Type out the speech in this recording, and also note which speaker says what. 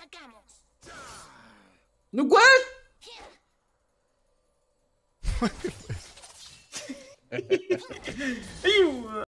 Speaker 1: atacamos.
Speaker 2: No what?